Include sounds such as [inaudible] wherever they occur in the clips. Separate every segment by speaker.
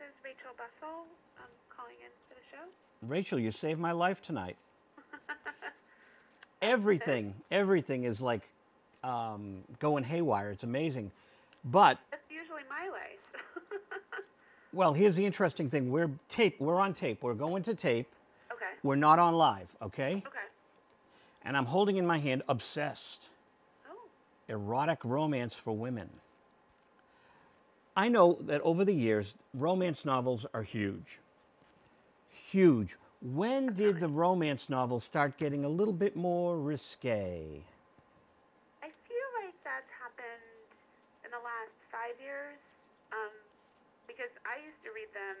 Speaker 1: is Rachel Bussel. I'm calling in for the show.
Speaker 2: Rachel, you saved my life tonight. [laughs] everything, everything is like um, going haywire. It's amazing. But
Speaker 1: That's usually my life. [laughs]
Speaker 2: well, here's the interesting thing: we're tape. We're on tape. We're going to tape.
Speaker 1: okay.
Speaker 2: We're not on live, okay?
Speaker 1: Okay.
Speaker 2: And I'm holding in my hand "Obsessed:
Speaker 1: Oh.
Speaker 2: Erotic Romance for Women." I know that over the years, romance novels are huge. Huge. When did the romance novels start getting a little bit more risque?
Speaker 1: I feel like that's happened in the last five years. Um, because I used to read them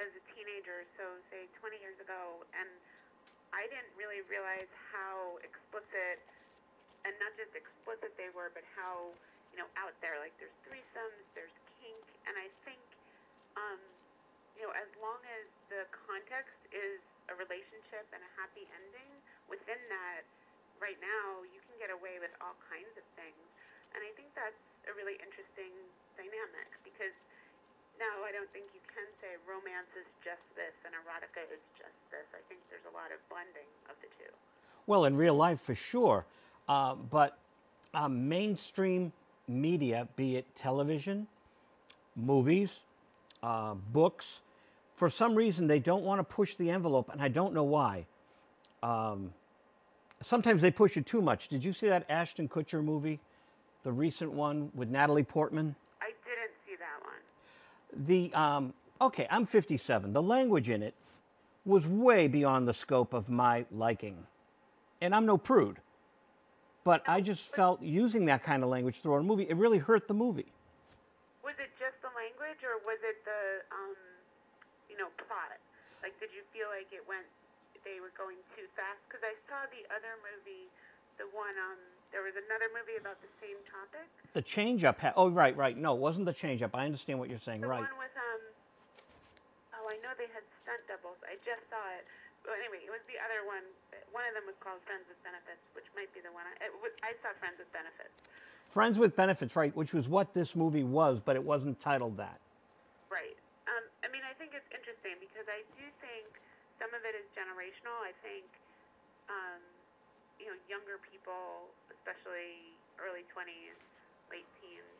Speaker 1: as a teenager, so say 20 years ago, and I didn't really realize how explicit, and not just explicit they were, but how you know out there. Like there's threesomes, there's and I think, um, you know, as long as the context is a relationship and a happy ending, within that, right now you can get away with all kinds of things, and I think that's a really interesting dynamic because now I don't think you can say romance is just this and erotica is just this. I think there's a lot of blending of the two.
Speaker 2: Well, in real life, for sure. Uh, but uh, mainstream media, be it television, movies, uh, books, for some reason they don't want to push the envelope, and I don't know why. Um, sometimes they push it too much. Did you see that Ashton Kutcher movie, the recent one with Natalie Portman?
Speaker 1: I didn't see that one.
Speaker 2: the um, okay i'm 57 the language in it was way beyond the scope of my liking and i'm no prude but i just felt using that kind of language throughout a movie it really hurt the movie
Speaker 1: Was it just the language or was it the, um, you know, plot? Like, did you feel like it went, they were going too fast? Because I saw the other movie, the one, um, there was another movie about the same topic.
Speaker 2: the change up ha- oh right right no it wasn't the change up i understand what you're saying
Speaker 1: The
Speaker 2: right
Speaker 1: one with um. Oh, I know they had stunt doubles. I just saw it. Well, anyway, it was the other one. One of them was called Friends with Benefits, which might be the one I. Was, I saw Friends with Benefits.
Speaker 2: Friends with benefits right which was what this movie was but it wasn't titled that
Speaker 1: Right. Um, I mean, I think it's interesting because I do think some of it is generational. I think, um, you know, younger people, especially early 20s, late teens,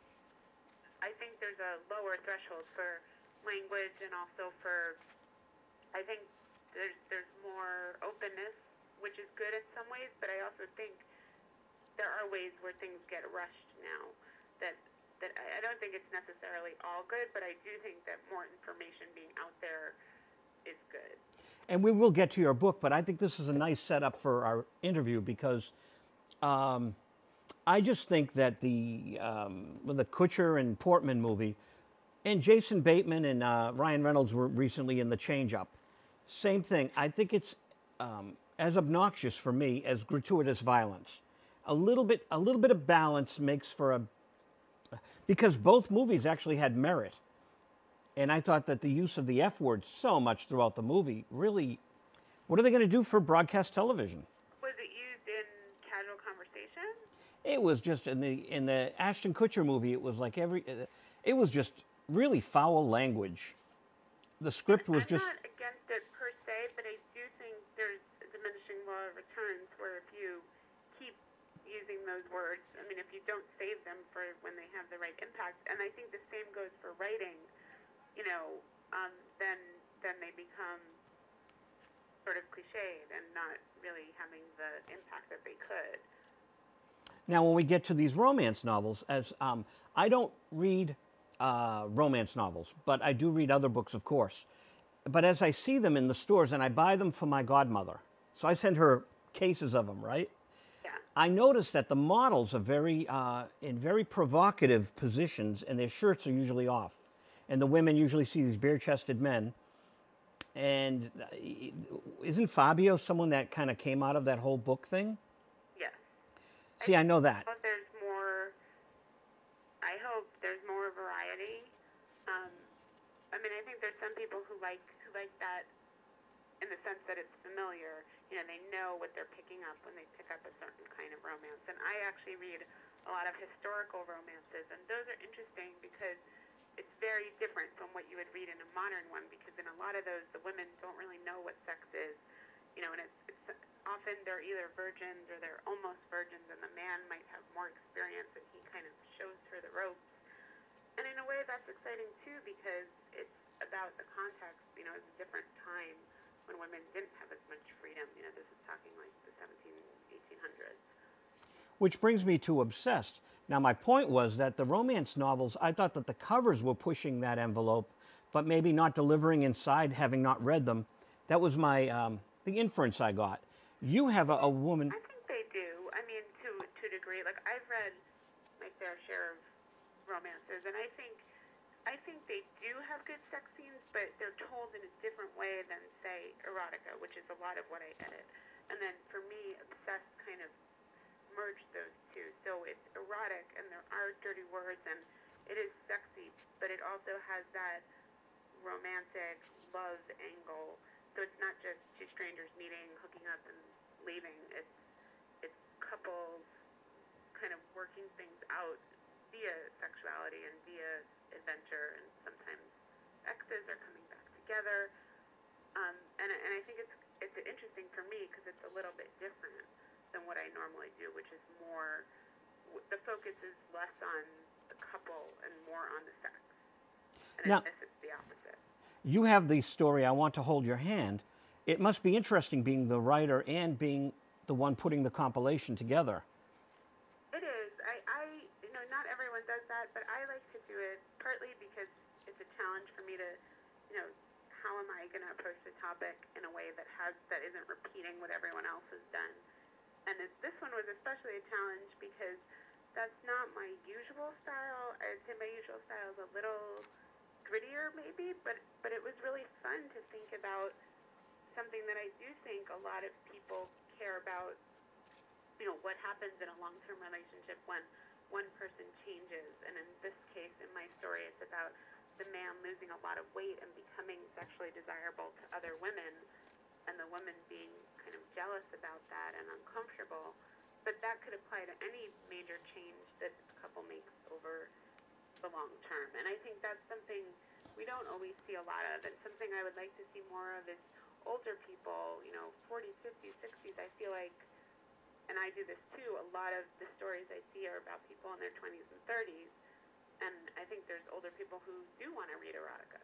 Speaker 1: I think there's a lower threshold for language and also for, I think there's there's more openness, which is good in some ways, but I also think there are ways where things get rushed now that that I don't think it's necessarily all good, but I do think that more information being out there is good.
Speaker 2: and we will get to your book, but I think this is a nice setup for our interview because um, I just think that the um, the Kutcher and Portman movie, and Jason Bateman and uh, Ryan Reynolds were recently in the Change Up. Same thing. I think it's um, as obnoxious for me as gratuitous violence. A little bit, a little bit of balance makes for a because both movies actually had merit. And I thought that the use of the F word so much throughout the movie really, what are they going to do for broadcast television?
Speaker 1: Was it used in casual conversation?
Speaker 2: It was just in the in the Ashton Kutcher movie. It was like every, it was just really foul language. The script was
Speaker 1: I'm
Speaker 2: just
Speaker 1: not against it per se, but I do think there's a diminishing law of returns where if you keep using those words, I mean, if you don't save them for when they have the right impact, and I think the same goes for writing, you know, um, then then they become sort of cliched and not really having the impact that they could.
Speaker 2: Now, when we get to these romance novels, as um, I don't read uh, romance novels, but I do read other books, of course. But as I see them in the stores, and I buy them for my godmother, so I send her cases of them, right?
Speaker 1: Yeah.
Speaker 2: I notice that the models are very uh, in very provocative positions, and their shirts are usually off, and the women usually see these bare-chested men. And uh, isn't Fabio someone that kind of came out of that whole book thing?
Speaker 1: Yes.
Speaker 2: See, I know that.
Speaker 1: hope there's more. I hope there's more variety. Um, I mean, I think there's some people who like who like that in the sense that it's familiar. You know, they know what they're picking up when they pick up a certain kind of romance. And I actually read a lot of historical romances, and those are interesting because it's very different from what you would read in a modern one because in a lot of those the women don't really know what sex is, you know, and it's, it's often they're either virgins or they're almost virgins, and the man might have more experience and he kind of shows her the ropes. And in a way, that's exciting too because it's about the context. You know, it's a different time when women didn't have as much freedom. You know, this is talking like the 17, 1800s.
Speaker 2: Which brings me to Obsessed. Now, my point was that the romance novels, I thought that the covers were pushing that envelope, but maybe not delivering inside, having not read them. That was my um, the inference I got. You have a, a woman.
Speaker 1: I think they do. I mean, to to a degree. Like I've read my fair share of romances, and I think I think they do have good sex scenes, but they're told in a different way than say erotica, which is a lot of what I edit. And then for me, obsessed kind of merge those two. So it's erotic and there are dirty words and it is sexy, but it also has that romantic love angle. So it's not just two strangers meeting, hooking up, and leaving. It's it's couples kind of working things out via sexuality and via adventure, and sometimes exes are coming back together. Um, and and I think it's it's interesting for me because it's a little bit different than what I normally do, which is more the focus is less on the couple and more on the sex. And
Speaker 2: now,
Speaker 1: it's the opposite.
Speaker 2: You have the story, I Want to Hold Your Hand. It must be interesting being the writer and being the one putting the compilation together.
Speaker 1: It is. I, I, you know, not everyone does that, but I like to do it partly because it's a challenge for me to, you know, how am I going to approach the topic in a way that has that isn't repeating what everyone else has done and it, this one was especially a challenge because that's not my usual style. I'd say my usual style is a little grittier, maybe, but but it was really fun to think about something that I do think a lot of people care about. You know, what happens in a long-term relationship when one person changes, and in this case, in my story, it's about the man losing a lot of weight and becoming sexually desirable to other women and the woman being kind of jealous about that and uncomfortable. But that could apply to any major change that a couple makes over the long term. And I think that's something we don't always see a lot of, and something I would like to see more of is older people, you know, 40s, 50s, 60s. I feel like, and I do this too, a lot of the stories I see are about people in their 20s and 30s. And I think there's older people who do want to read erotica.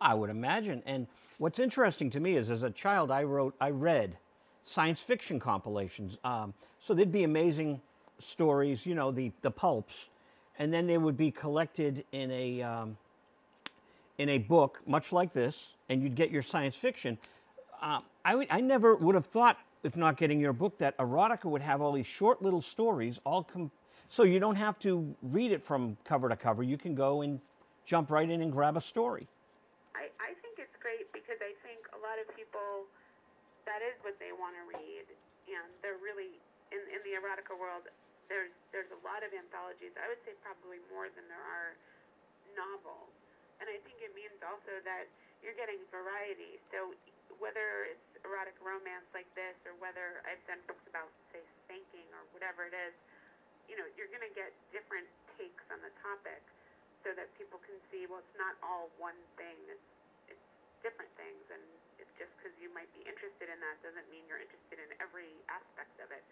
Speaker 2: I would imagine. And what's interesting to me is, as a child, I wrote, I read science fiction compilations. Um, so there'd be amazing stories, you know, the the pulps, and then they would be collected in a um, in a book, much like this, and you'd get your science fiction. Uh, I, I never would have thought, if not getting your book, that erotica would have all these short little stories, all com- so you don't have to read it from cover to cover. You can go and jump right in and grab a story I, I think it's great
Speaker 1: because I think a lot of people that is what they want to read, and they're really in in the erotica world. There's there's a lot of anthologies. I would say probably more than there are novels, and I think it means also that you're getting variety. So whether it's erotic romance like this, or whether I've done books about say spanking or whatever it is, you know, you're going to get different takes on the topic so that people can see well it's not all one thing it's different things, and it's just because you might be interested in that doesn't mean you're interested in every aspect of it.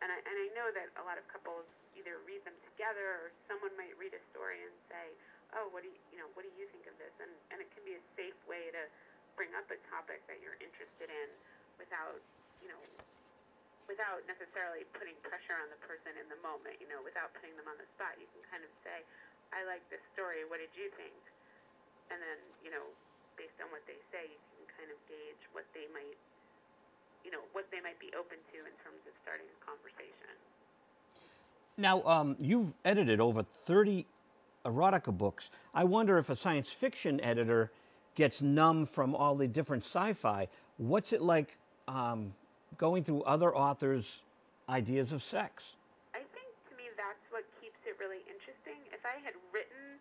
Speaker 1: And I, and I know that a lot of couples either read them together, or someone might read a story and say, "Oh, what do you, you know? What do you think of this?" And and it can be a safe way to bring up a topic that you're interested in without, you know, without necessarily putting pressure on the person in the moment. You know, without putting them on the spot, you can kind of say, "I like this story. What did you think?" And then, you know, based on what they say, you can kind of gauge what they might, you know, what they might be open to in terms of starting a conversation.
Speaker 2: Now, um, you've edited over 30 erotica books. I wonder if a science fiction editor gets numb from all the different sci-fi. What's it like um, going through other authors' ideas of sex?
Speaker 1: I think to me that's what keeps it really interesting. If I had written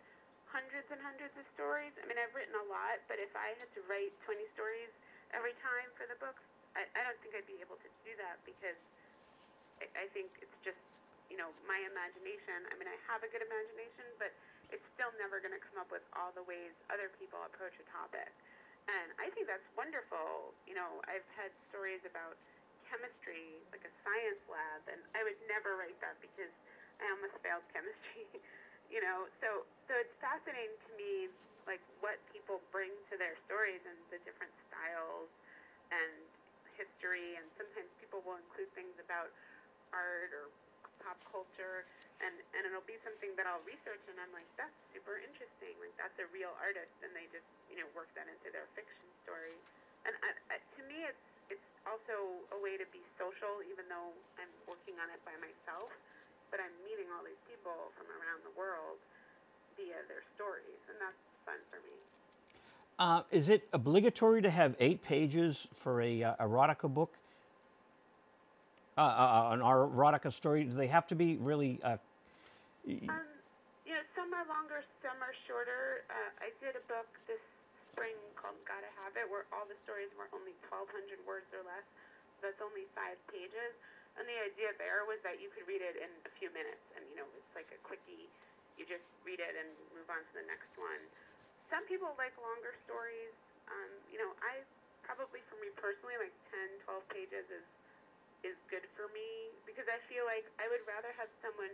Speaker 1: hundreds and hundreds of stories. I mean, I've written a lot, but if I had to write 20 stories every time for the books, I, I don't think I'd be able to do that because I, I think it's just, you know, my imagination. I mean, I have a good imagination, but it's still never going to come up with all the ways other people approach a topic. And I think that's wonderful. You know, I've had stories about chemistry, like a science lab, and I would never write that because I almost failed chemistry. [laughs] you know, so so it's fascinating to me, like what people bring to their stories and the different styles and history, and sometimes people will include things about art or pop culture, and and it'll be something that I'll research, and I'm like, that's super interesting. Like that's a real artist, and they just you know work that into their fiction story. And I, I, to me, it's it's also a way to be social, even though I'm working on it by myself. But I'm meeting all these people from around the world via their stories, and that's fun for me.
Speaker 2: Uh, is it obligatory to have eight pages for a uh, erotica book? Uh, uh, uh an erotica story? Do they have to be really?
Speaker 1: Uh, um, you know, some are longer, some are shorter. I did a book this spring called Gotta Have It, where all the stories were only 1,200 words or less. That's only five pages. And the idea there was that you could read it in a few minutes, and you know, it's like a quickie. You just read it and move on to the next one some people like longer stories. Um, you know, I probably for me personally, like 10, 12 pages is is good for me because I feel like I would rather have someone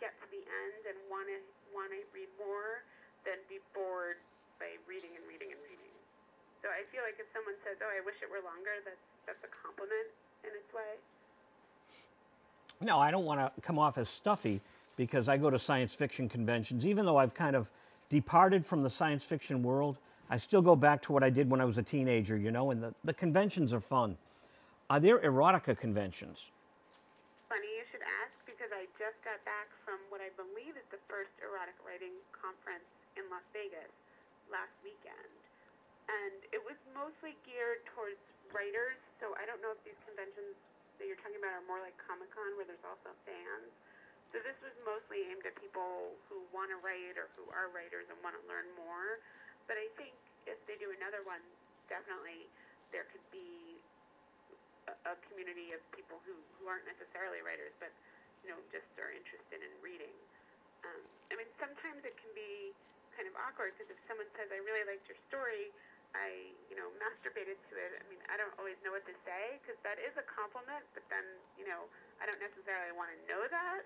Speaker 1: get to the end and want to want to read more than be bored by reading and reading and reading. So I feel like if someone says, "Oh, I wish it were longer," that's that's a compliment in its way.
Speaker 2: No, I don't want to come off as stuffy because I go to science fiction conventions, even though I've kind of departed from the science fiction world, I still go back to what I did when I was a teenager, you know, and the, the conventions are fun. Are there erotica conventions?
Speaker 1: Funny you should ask because I just got back from what I believe is the first erotic writing conference in Las Vegas last weekend. And it was mostly geared towards writers, so I don't know if these conventions that you're talking about are more like Comic Con where there's also fans so this was mostly aimed at people who want to write or who are writers and want to learn more. But I think if they do another one, definitely there could be a, community of people who, who aren't necessarily writers, but you know just are interested in reading. Um, I mean, sometimes it can be kind of awkward because if someone says, "I really liked your story," I, you know, masturbated to it. I mean, I don't always know what to say because that is a compliment, but then, you know, I don't necessarily want to know that.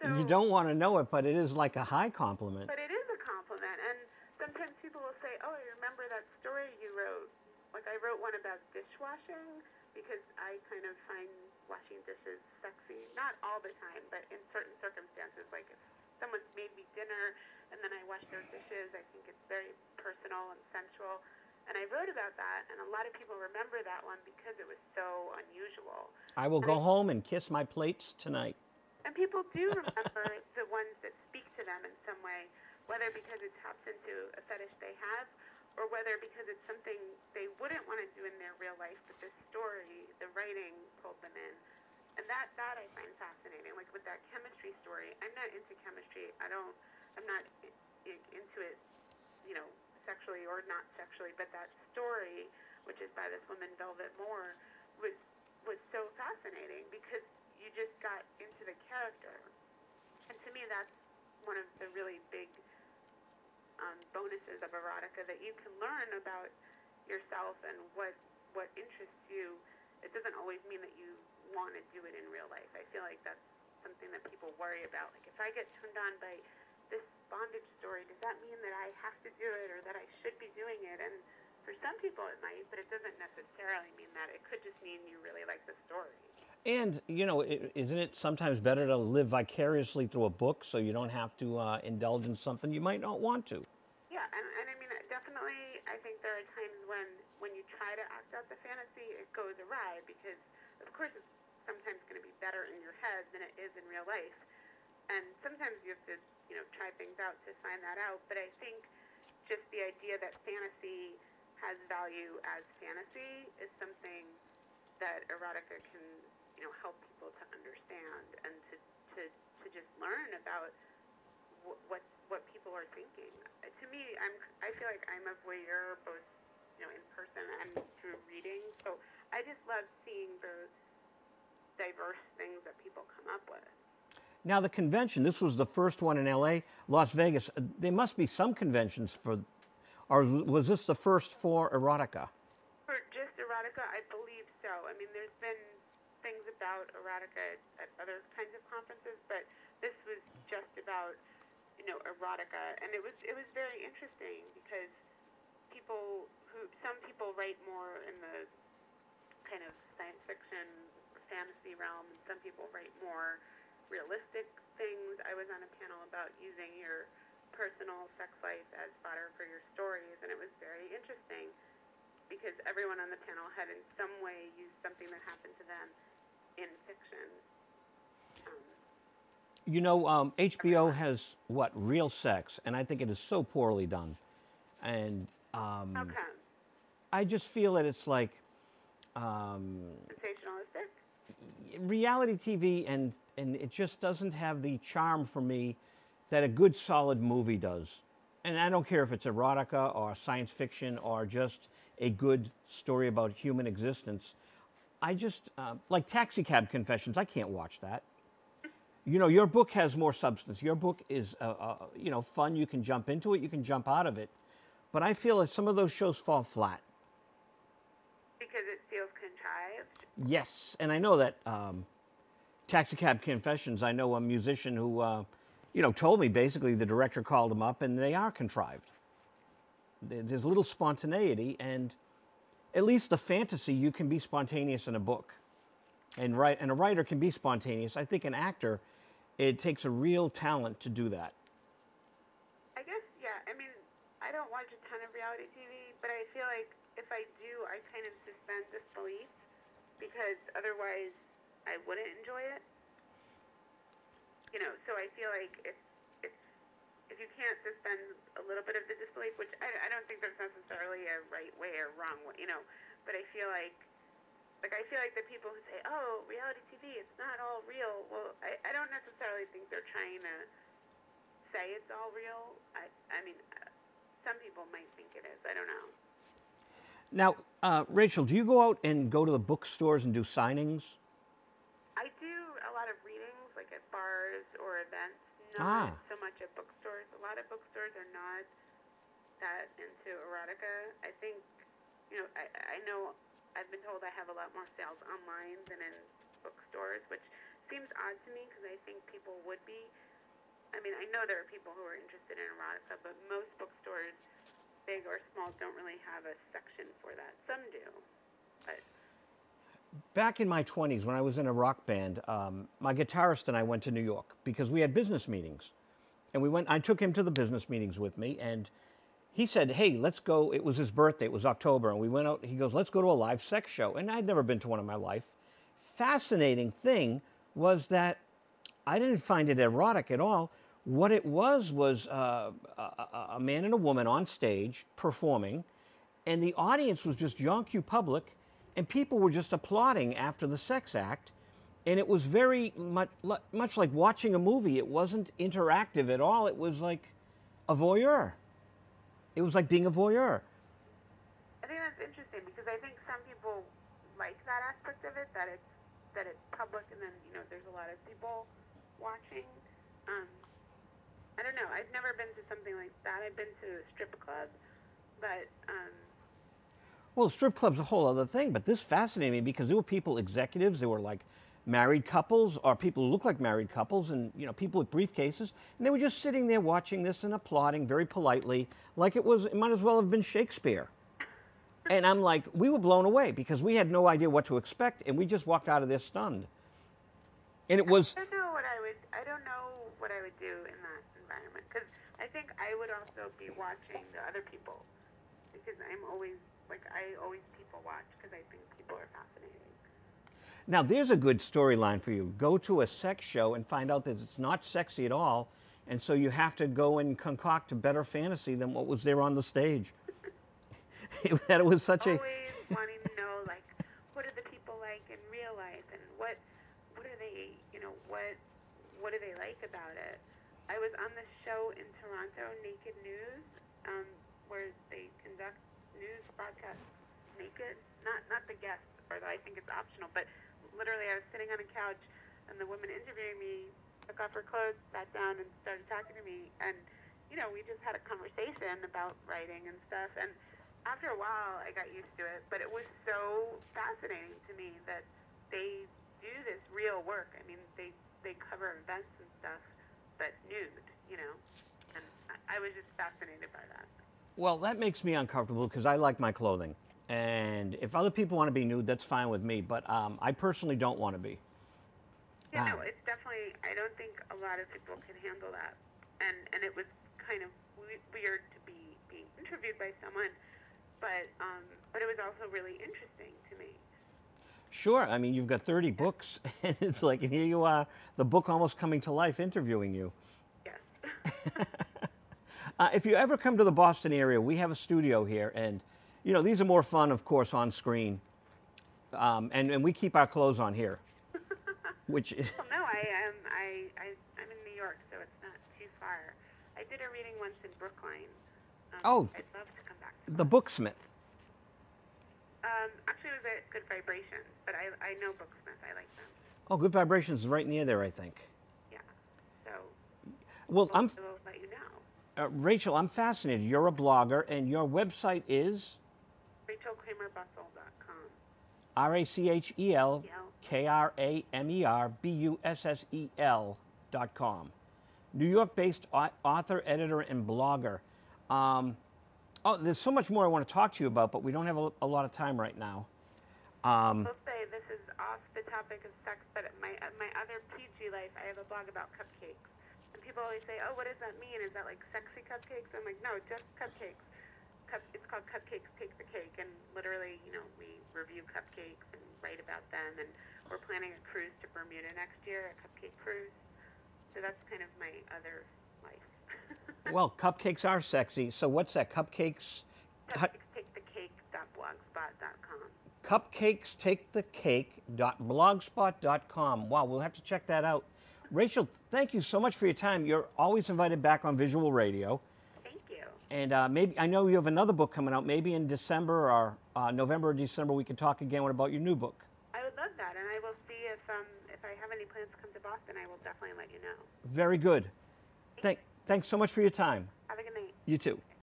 Speaker 2: So, you don't want to know it, but it is like a high compliment.
Speaker 1: But it is a compliment. And sometimes people will say, oh, I remember that story you wrote. Like I wrote one about dishwashing because I kind of find washing dishes sexy. Not all the time, but in certain circumstances. Like if someone's made me dinner and then I wash their dishes, I think it's very personal and sensual. And I wrote about that, and a lot of people remember that one because it was so unusual.
Speaker 2: I will and go I, home and kiss my plates tonight.
Speaker 1: And people do remember [laughs] the ones that speak to them in some way, whether because it taps into a fetish they have or whether because it's something they wouldn't want to do in their real life, but the story, the writing pulled them in. And that, that I find fascinating. Like with that chemistry story, I'm not into chemistry. I don't, I'm not into it, you know, sexually or not sexually, but that story, which is by this woman, Velvet Moore, was, was so fascinating because you just got into the character. And to me, that's one of the really big um, bonuses of erotica that you can learn about yourself and what what interests you. It doesn't always mean that you want to do it in real life. I feel like that's something that people worry about. Like if I get turned on by this bondage story, does that mean that I have to do it or that I should be doing it? And for some people it might, but it doesn't necessarily mean that. It could just mean you really like the story.
Speaker 2: And, you know, is not it sometimes better to live vicariously through a book so you don't have to uh, indulge in something you might not want to?
Speaker 1: Yeah, and, and I mean, definitely, I think there are times when, when you try to act out the fantasy, it goes awry because, of course, it's sometimes going to be better in your head than it is in real life. And sometimes you have to, you know, try things out to find that out. But I think just the idea that fantasy has value as fantasy is something that erotica can you know help people to understand and to to to just learn about wh- what what people are thinking. Uh, to me, I'm I feel like I'm a voyeur both you know in person and through reading. So I just love seeing the diverse things that people come up with.
Speaker 2: Now the convention. This was the first one in L.A., Las Vegas. Uh, There must be some conventions for, or was this the first for erotica?
Speaker 1: For just erotica, I believe so. I mean, there's been things about erotica at, at other kinds of conferences, but this was just about, you know, erotica, and it was it was very interesting because people who some people write more in the kind of science fiction, fantasy realm, and some people write more realistic things. I was on a panel about using your personal sex life as fodder for your stories, and it was very interesting because everyone on the panel had in some way used something that happened to them in fiction. Um,
Speaker 2: You know, um, HBO has what real sex, and I think it is so poorly done, and um,
Speaker 1: how come?
Speaker 2: I just feel that it's like um,
Speaker 1: Sensationalistic?
Speaker 2: Reality TV, and and it just doesn't have the charm for me that a good solid movie does. And I don't care if it's erotica or science fiction or just a good story about human existence. I just uh, like Taxi Cab Confessions. I can't watch that. You know, your book has more substance. Your book is, uh, uh, you know, fun. You can jump into it. You can jump out of it. But I feel that some of those shows fall flat.
Speaker 1: Because it feels contrived?
Speaker 2: Yes, and I know that um, Taxi Cab Confessions. I know a musician who, uh, you know, told me basically the director called him up, and they are contrived. There- There's little spontaneity, and at least the fantasy you can be spontaneous in a book, and write and a writer can be spontaneous. I think an actor, it takes a real talent to do that.
Speaker 1: I guess, yeah. I mean, I don't watch a ton of reality TV, but I feel like if I do, I kind of suspend disbelief because otherwise I wouldn't enjoy it. You know, so I feel like if if if you can't suspend a little bit of the disbelief, which I, I don't think there's necessarily a right way or wrong way, you know, but I feel like like I feel like the people who say, "Oh, reality TV, it's not all real." Well, I, I don't necessarily think they're trying to say it's all real. I I mean, some people might think it is. I don't know.
Speaker 2: Now, uh, Rachel, do you go out and go to the bookstores and do signings?
Speaker 1: I do a lot of readings, like at bars or events.
Speaker 2: Ah.
Speaker 1: So much at bookstores. A lot of bookstores are not that into erotica. I think, you know, I I know I've been told I have a lot more sales online than in bookstores, which seems odd to me because I think people would be. I mean, I know there are people who are interested in erotica, but most bookstores, big or small, don't really have a section for that. Some do, but
Speaker 2: back in my 20s when i was in a rock band um, my guitarist and i went to new york because we had business meetings. And we went i took him to the business meetings with me and he said hey let's go. It was his birthday it was october and we went out he goes let's go to a live sex show. And i'd never been to one in my life. Fascinating thing was that i didn't find it erotic at all what it was was uh, a, a- man and a woman on stage performing and the audience was just John Q. Public, and people were just applauding after the sex act, and it was very much much like watching a movie. It wasn't interactive at all. It was like a voyeur. It was like being a voyeur.
Speaker 1: I think that's interesting because I think some people like that aspect of it that it's that it's public and then you know there's a lot of people watching. Um, I don't know. I've never been to something like that. I've been to a strip club, but um,
Speaker 2: Well, strip club's a whole other thing, but this fascinated me because there were people, executives, there were like married couples or people who looked like married couples and you know people with briefcases and they were just sitting there watching this and applauding very politely like it was it might as well have been shakespeare [laughs] and i'm like we were blown away because we had no idea what to expect and we just walked out of there stunned and it was
Speaker 1: I don't know what I would. I don't know what I would do in that environment because I would also be watching the other people because I'm always like I always people watch because I think people are fascinating.
Speaker 2: Now, there's a good storyline for you. Go to a sex show and find out that it's not sexy at all, and so you have to go and concoct a better fantasy than what was there on the stage. [laughs] that it was such a.
Speaker 1: always wanting to know like what are the people like in real life and what what are they you know what what do they like about it i was on this show in toronto naked news um, where they conduct news broadcasts naked not not the guests or i think it's optional but literally i was sitting on a couch and the woman interviewing me took off her clothes, sat down, and started talking to me. And, you know, we just had a conversation about writing and stuff. And after a while, I got used to it. But it was so fascinating to me that they do this real work. I mean, they, they cover events and stuff, but nude, you know. And I, I was just fascinated by that.
Speaker 2: Well, that makes me uncomfortable because I like my clothing. And if other people want to be nude, that's fine with me. But um, I personally don't want to be.
Speaker 1: Yeah, no,
Speaker 2: Ah.
Speaker 1: it's definitely. I don't think a lot of people can handle that, and and it was kind of weird to be being interviewed by someone, but um, but it was also really interesting to me.
Speaker 2: Sure. I mean, you've got 30 books, [laughs] and it's like, and here you are, the book almost coming to life interviewing you.
Speaker 1: Yes. [laughs]
Speaker 2: Uh, if you ever come to the Boston area, we have a studio here, and you know these are more fun, of course, on screen, um, and and we keep our clothes on here, [laughs] which is,
Speaker 1: well, no, I am. I, I I'm in New York, so it's not too far. I did a reading once in Brookline. Um,
Speaker 2: Oh.
Speaker 1: I'd love to come back. To
Speaker 2: the Booksmith.
Speaker 1: Um, actually, it was at Good Vibrations, but I I know Booksmith. I like them.
Speaker 2: Oh, Good Vibrations is right near there, I think.
Speaker 1: Yeah. So
Speaker 2: Well, I'm
Speaker 1: we'll let you know.
Speaker 2: uh, Rachel. I'm fascinated. You're a blogger, and your website is
Speaker 1: RachelKramerBussel.com.
Speaker 2: R A C H E L K R A M E R B U S S E L dot com. New York based author, editor, and blogger. Um, oh, there's so much more I want to talk to you about, but we don't have a, a lot of time right now. Um,
Speaker 1: will say this is off the topic of sex, but my my other PG life, I have a blog about cupcakes. And people always say, "Oh, what does that mean? Is that like sexy cupcakes?" I'm like, "No, just cupcakes. Cup, it's called Cupcakes Take the Cake, and literally, you know, we review cupcakes and write about them. And we're planning a cruise to Bermuda next year, a cupcake cruise. So that's kind of my other.
Speaker 2: Well, cupcakes are sexy. So what's that? Cupcakes. how-
Speaker 1: Cupcakes Take the Cake.blogspot.com.
Speaker 2: cupcakestakethecake.blogspot.com. Wow, we'll have to check that out. Rachel, thank you so much for your time. You're always invited back on Visual Radio.
Speaker 1: Thank you.
Speaker 2: And uh, maybe I know you have another book coming out. Maybe in December or uh, November or December, we can talk again about your new book.
Speaker 1: I would love that, and I will see if um if I have any plans to come to Boston. I will definitely let you know.
Speaker 2: Very good. Thank, thanks so much for your time.
Speaker 1: Have a good night.
Speaker 2: You too.